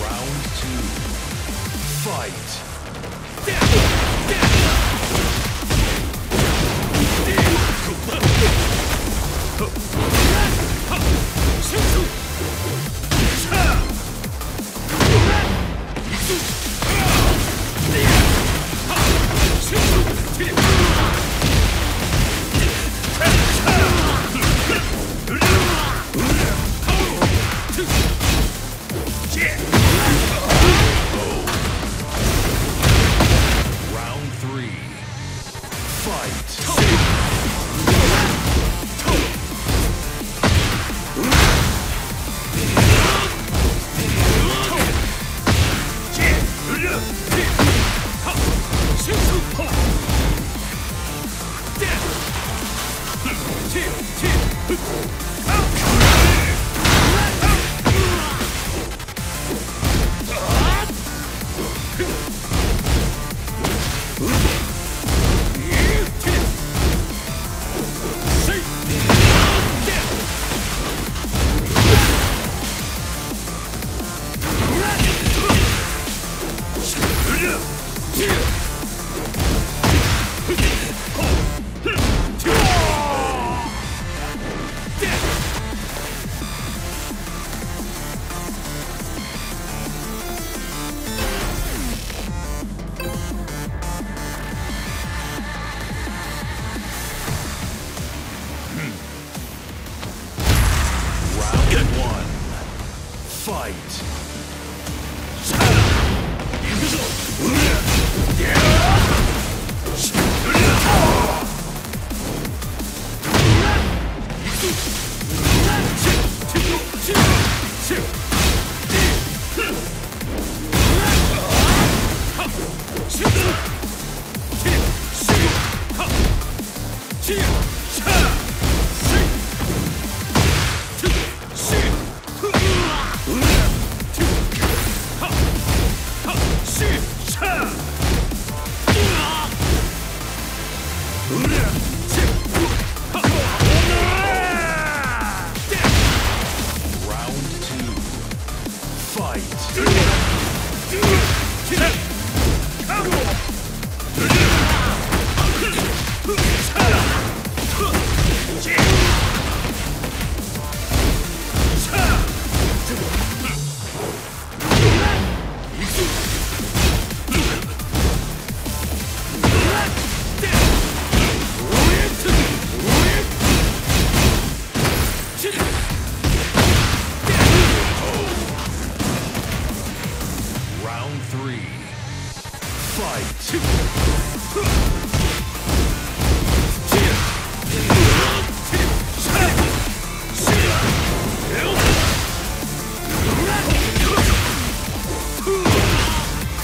Round two. Fight. Hmm. Fight. Cheers!